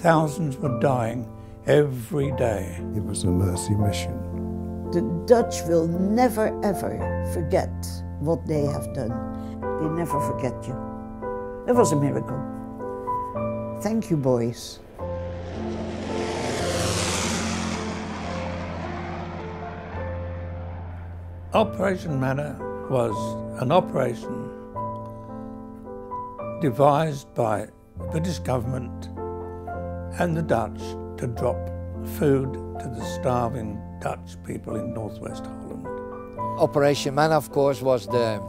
Thousands were dying every day. It was a mercy mission. The Dutch will never ever forget what they have done. They never forget you. It was a miracle. Thank you, boys. Operation Manna was an operation devised by the British government and the Dutch to drop food to the starving Dutch people in northwest Holland. Operation Manna, of course, was the,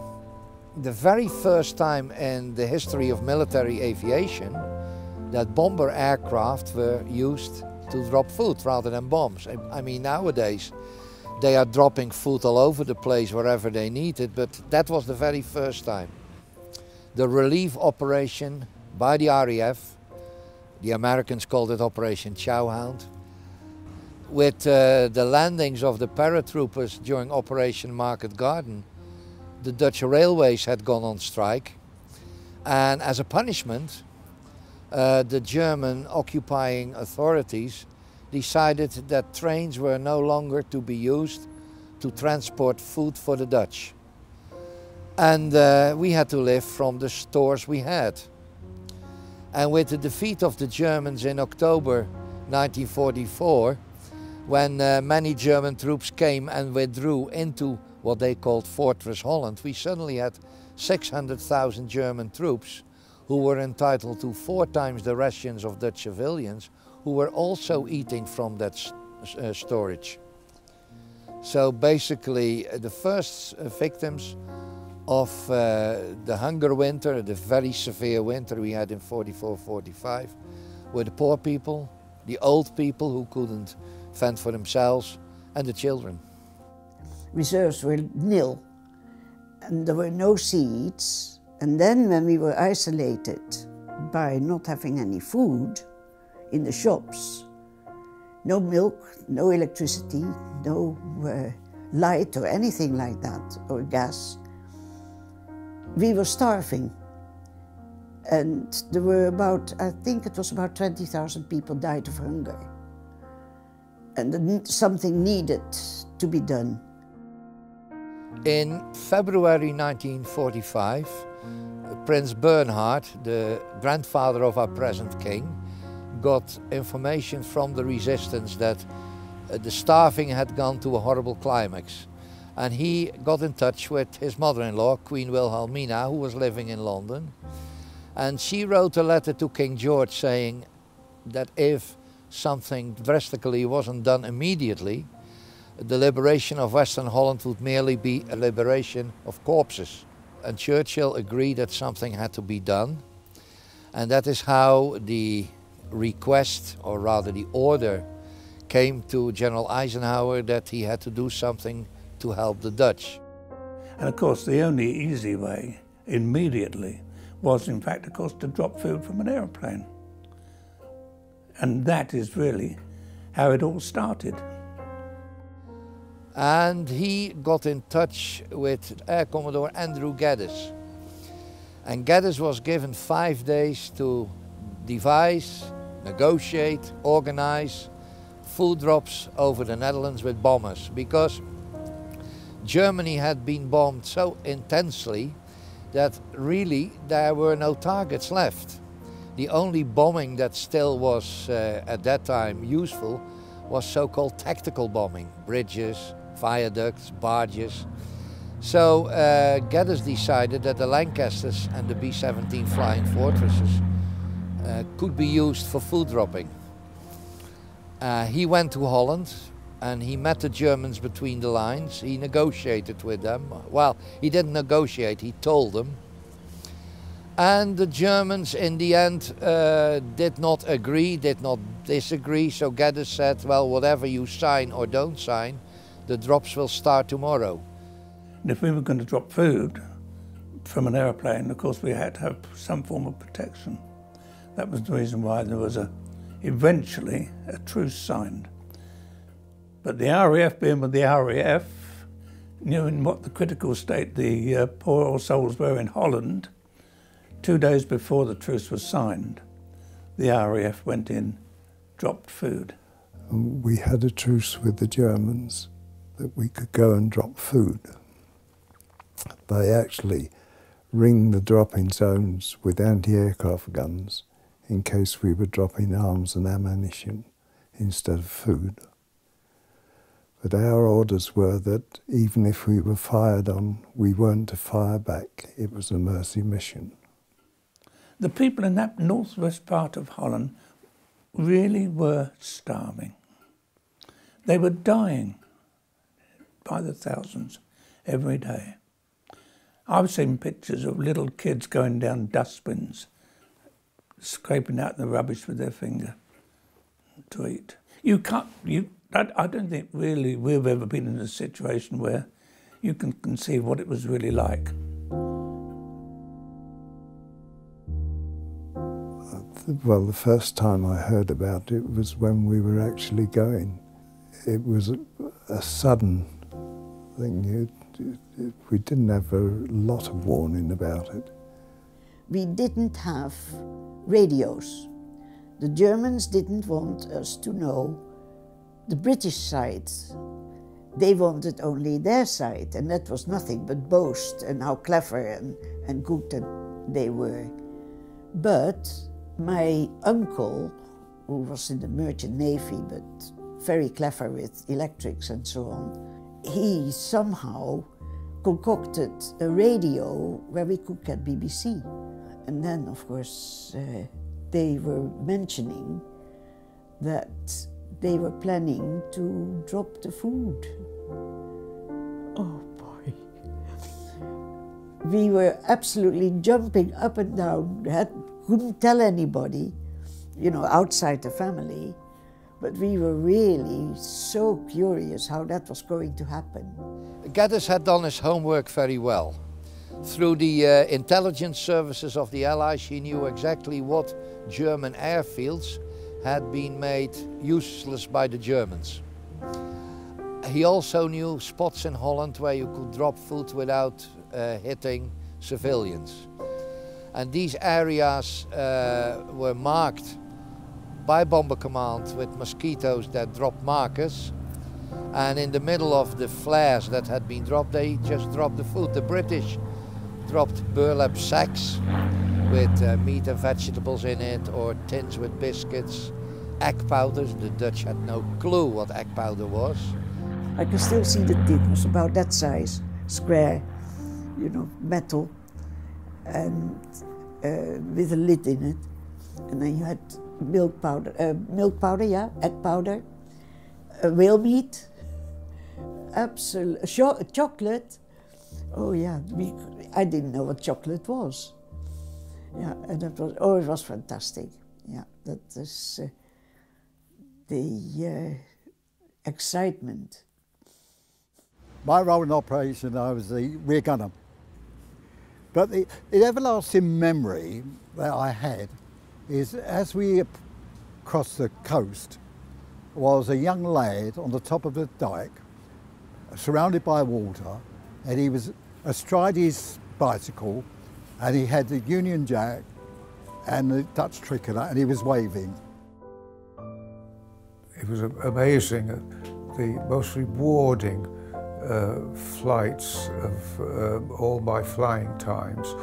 the very first time in the history of military aviation that bomber aircraft were used to drop food rather than bombs. I mean, nowadays they are dropping food all over the place wherever they need it, but that was the very first time. The relief operation by the RAF, the Americans called it Operation Chowhound, with uh, the landings of the paratroopers during Operation Market Garden, the Dutch railways had gone on strike. And as a punishment, uh, the German occupying authorities decided that trains were no longer to be used to transport food for the Dutch. And uh, we had to live from the stores we had. And with the defeat of the Germans in October 1944, when uh, many German troops came and withdrew into what they called Fortress Holland, we suddenly had 600,000 German troops who were entitled to four times the rations of Dutch civilians who were also eating from that uh, storage. So basically uh, the first uh, victims of uh, the hunger winter, the very severe winter we had in 44-45, were the poor people, the old people who couldn't fend for themselves, and the children. Reserves were nil, and there were no seeds. And then when we were isolated by not having any food in the shops, no milk, no electricity, no uh, light or anything like that, or gas, we were starving. And there were about, I think it was about 20,000 people died of hunger. And something needed to be done. In February 1945, Prince Bernhard, the grandfather of our present king, got information from the resistance that uh, the starving had gone to a horrible climax. And he got in touch with his mother-in-law, Queen Wilhelmina, who was living in London. And she wrote a letter to King George saying that if something drastically wasn't done immediately, the liberation of Western Holland would merely be a liberation of corpses. And Churchill agreed that something had to be done. And that is how the request, or rather the order, came to General Eisenhower that he had to do something to help the Dutch. And of course, the only easy way, immediately, was in fact, of course, to drop food from an aeroplane. And that is really how it all started. And he got in touch with Air Commodore Andrew Geddes. And Geddes was given five days to devise, negotiate, organize food drops over the Netherlands with bombers because Germany had been bombed so intensely that really there were no targets left. The only bombing that still was uh, at that time useful was so-called tactical bombing, bridges, viaducts, barges. So uh, Geddes decided that the Lancasters and the B-17 flying fortresses uh, could be used for food dropping. Uh, he went to Holland and he met the Germans between the lines. He negotiated with them. Well, he didn't negotiate, he told them. And the Germans in the end uh, did not agree, did not disagree. So Geddes said, well, whatever you sign or don't sign, the drops will start tomorrow. And if we were going to drop food from an aeroplane, of course we had to have some form of protection. That was the reason why there was a, eventually a truce signed. But the RAF being with the RAF, knew in what the critical state the uh, poor old souls were in Holland, two days before the truce was signed, the RAF went in, dropped food. We had a truce with the Germans that we could go and drop food. They actually ring the dropping zones with anti-aircraft guns in case we were dropping arms and ammunition instead of food. But our orders were that even if we were fired on, we weren't to fire back. It was a mercy mission. The people in that northwest part of Holland really were starving. They were dying by the thousands every day. I've seen pictures of little kids going down dustbins, scraping out the rubbish with their finger to eat. You can't, you, I, I don't think really we've ever been in a situation where you can conceive what it was really like. Well, the first time I heard about it was when we were actually going. It was a, a sudden thing. It, it, we didn't have a lot of warning about it. We didn't have radios. The Germans didn't want us to know the British side. They wanted only their side, and that was nothing but boast and how clever and, and good that they were. But my uncle, who was in the merchant navy but very clever with electrics and so on, he somehow concocted a radio where we could get BBC. And then, of course, uh, they were mentioning that they were planning to drop the food. Oh boy. We were absolutely jumping up and down, had couldn't tell anybody, you know, outside the family. But we were really so curious how that was going to happen. Geddes had done his homework very well. Through the uh, intelligence services of the Allies, he knew exactly what German airfields had been made useless by the Germans. He also knew spots in Holland where you could drop food without uh, hitting civilians. And these areas uh, were marked by Bomber Command with mosquitoes that dropped markers. And in the middle of the flares that had been dropped, they just dropped the food. The British dropped burlap sacks with uh, meat and vegetables in it, or tins with biscuits, egg powders. The Dutch had no clue what egg powder was. I can still see the tin, it was about that size, square, you know, metal and uh, with a lid in it. And then you had milk powder, uh, milk powder, yeah, egg powder, whale meat, absolute chocolate. Oh yeah, I didn't know what chocolate was. Yeah, and it was oh, it was fantastic. Yeah, that is uh, the uh, excitement. My role in operation, I was the rear gunner. But the, the everlasting memory that I had is as we crossed the coast was a young lad on the top of a dike surrounded by water and he was astride his bicycle and he had the Union Jack and the Dutch tricolour and he was waving. It was amazing, the most rewarding uh, flights of uh, all my flying times,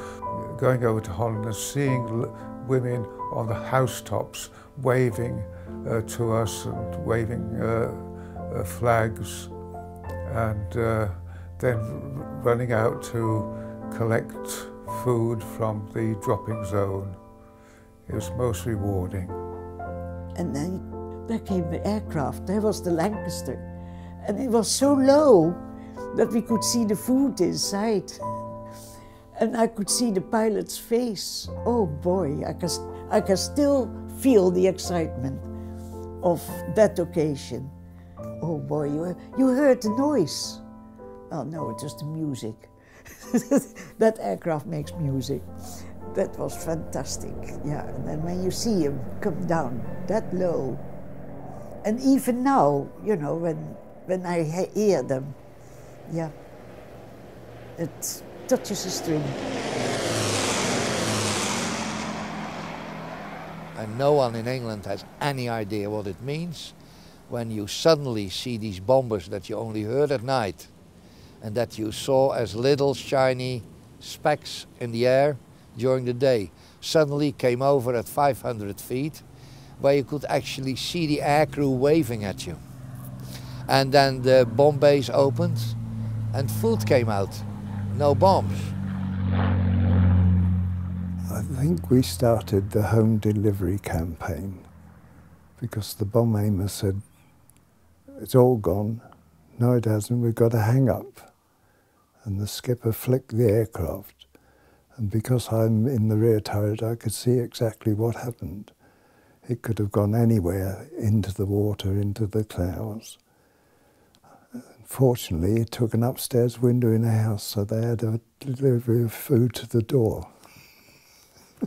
going over to Holland and seeing women on the housetops waving uh, to us and waving uh, uh, flags and uh, then running out to collect food from the dropping zone. It was most rewarding. And then there came the aircraft, there was the Lancaster, and it was so low that we could see the food inside. And I could see the pilot's face. Oh boy, I can, I can still feel the excitement of that occasion. Oh boy, you, you heard the noise. Oh no, it's just the music. that aircraft makes music. That was fantastic. Yeah, and then when you see him come down that low, and even now, you know, when when I hear them, yeah, it touches a string. and no one in England has any idea what it means, when you suddenly see these bombers that you only heard at night and that you saw as little shiny specks in the air during the day, suddenly came over at 500 feet where you could actually see the aircrew waving at you. And then the bomb bays opened and food came out, no bombs. I think we started the home delivery campaign because the bomb aimer said, it's all gone. No, it hasn't. We've got a hang up. And the skipper flicked the aircraft. And because I'm in the rear turret, I could see exactly what happened. It could have gone anywhere into the water, into the clouds. Fortunately, it took an upstairs window in a house, so they had a delivery of food to the door.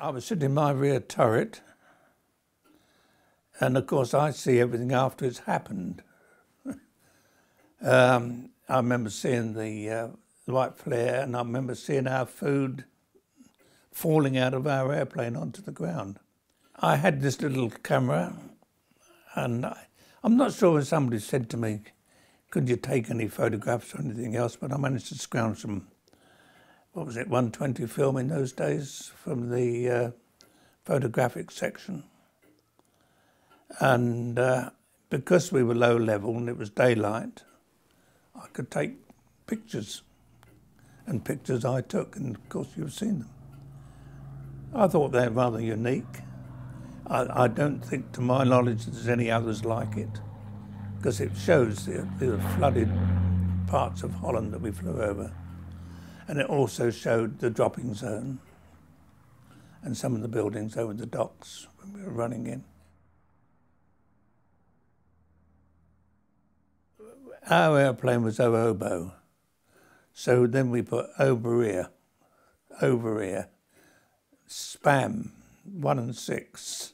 I was sitting in my rear turret, and of course, I see everything after it's happened. um, I remember seeing the, uh, white flare, and I remember seeing our food falling out of our airplane onto the ground. I had this little camera, and I, I'm not sure if somebody said to me, could you take any photographs or anything else, but I managed to scrounge some, what was it, 120 film in those days from the uh, photographic section. And uh, because we were low level and it was daylight, I could take pictures. And pictures I took, and of course you've seen them. I thought they're rather unique. I, I don't think, to my knowledge, there's any others like it, because it shows the, the flooded parts of Holland that we flew over. And it also showed the dropping zone and some of the buildings over the docks when we were running in. Our airplane was Oboe, so then we put over ear, over ear, spam, one and six,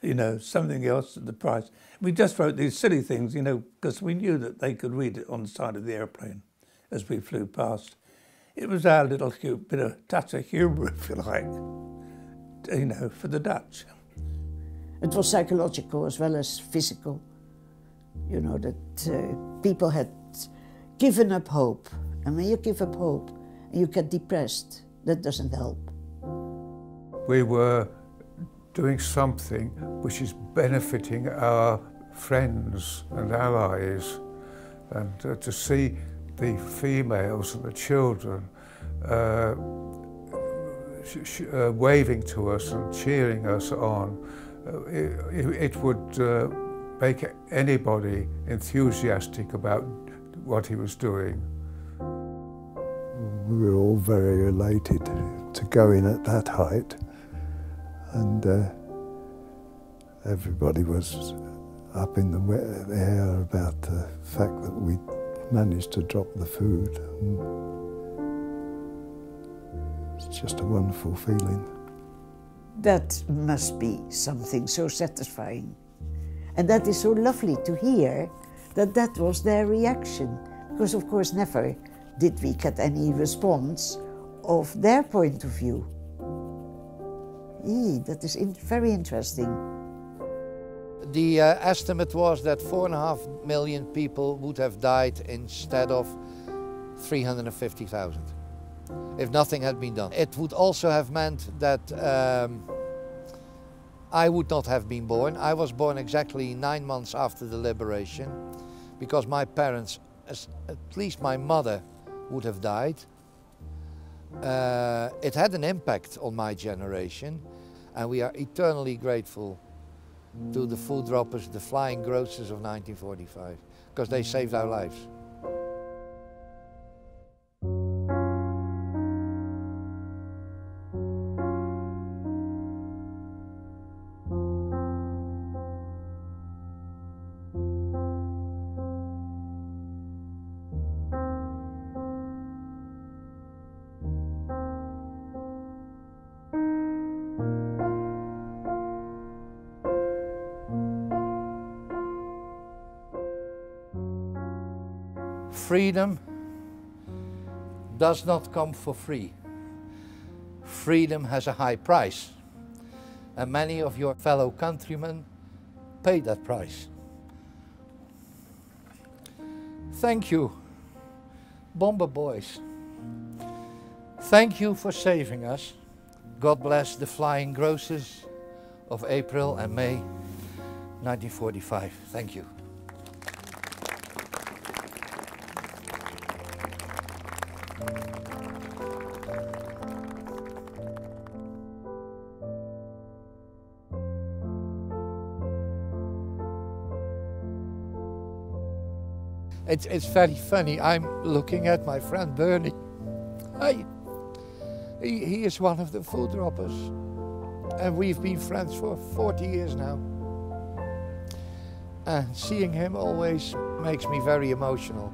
you know, something else at the price. We just wrote these silly things, you know, because we knew that they could read it on the side of the airplane as we flew past. It was our little bit of touch of humour, if you like, you know, for the Dutch. It was psychological as well as physical. You know, that uh, people had given up hope. And when you give up hope and you get depressed, that doesn't help. We were doing something which is benefiting our friends and allies. And uh, to see the females and the children uh, uh, waving to us and cheering us on, uh, it, it, would uh, make anybody enthusiastic about what he was doing. We were all very elated to go in at that height and uh, everybody was up in the air about the fact that we managed to drop the food. And it's just a wonderful feeling. That must be something so satisfying. And that is so lovely to hear that that was their reaction. Because, of course, never did we get any response of their point of view. Eee, that is in very interesting. The uh, estimate was that four and a half million people would have died instead of 350,000 if nothing had been done. It would also have meant that um, I would not have been born. I was born exactly nine months after the liberation because my parents, at least my mother, would have died. Uh, it had an impact on my generation and we are eternally grateful to the food droppers, the flying grocers of 1945, because they saved our lives. Freedom does not come for free. Freedom has a high price. And many of your fellow countrymen paid that price. Thank you, Bomber Boys. Thank you for saving us. God bless the flying grocers of April and May 1945. Thank you. It's, it's very funny. I'm looking at my friend Bernie. I, he, he is one of the food droppers. And we've been friends for 40 years now. And seeing him always makes me very emotional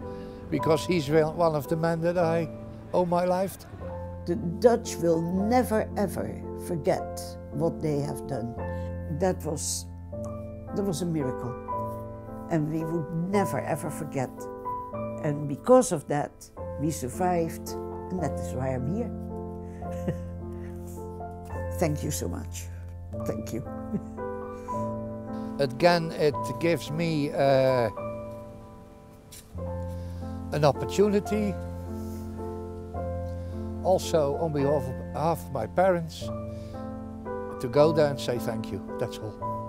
because he's one of the men that I owe my life to. The Dutch will never ever forget what they have done. That was, that was a miracle and we would never ever forget. And because of that, we survived, and that is why I'm here. Thank you so much. Thank you. Again, it gives me uh, an opportunity, also on behalf of, behalf of my parents, to go there and say thank you. That's all.